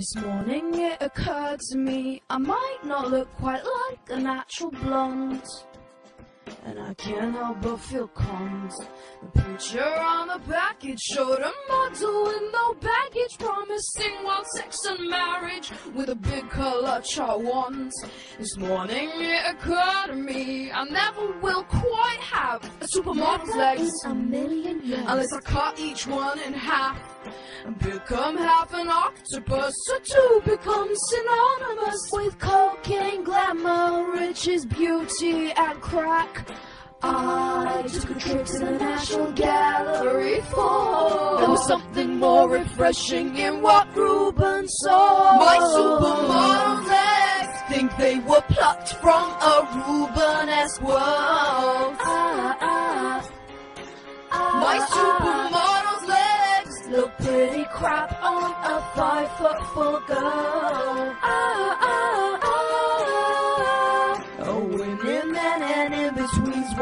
This morning it occurred to me I might not look quite like a natural blonde. And I can't help but feel conned. The picture on the package showed a model with no baggage, promising wild sex and marriage with a big clutch I want. This morning it occurred to me I never will quite have a supermodel's legs a million years. unless I cut each one in half and become half an octopus. So two become synonymous with cocaine, glamour, riches, beauty, and crack. I took a trip to the National Gallery for was something more refreshing in what Rubens saw. My supermodel legs think they were plucked from a Rubenesque world. Ah, ah, ah, My ah. supermodel's legs look pretty crap on a five foot four girl.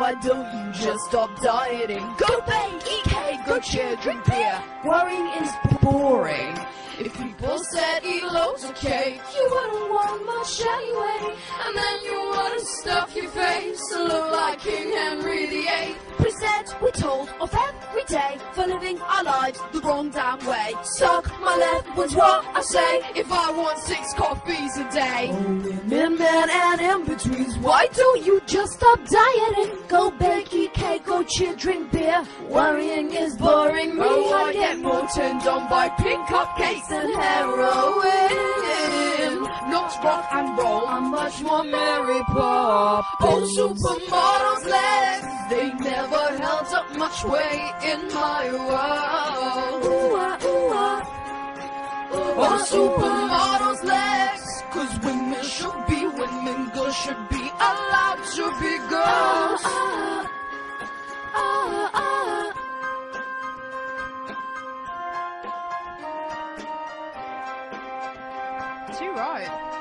Why don't you just stop dieting? Go bake, eat cake, go cheer, drink beer. Worrying is boring. If people said eat loads of cake, you wouldn't want much anyway. And then you wouldn't stuff your face and look like King Henry VIII. Preset, we're told of every day for living our lives the wrong damn way. Suck my left was what I say if I want six coffees a day. Men, and in betweens, why don't you just stop dieting? Go bake, eat cake, go cheer, drink beer. Worrying is boring me. Oh, I get more turned on by pink cupcakes and heroin. Not rock and roll, I'm much more Mary Poppins. Oh, supermodels' legs, they never held up much weight in my world. Ooh, ah, ooh, ah. Oh, supermodels' women should be women, girls should be allowed to be girls. Too right.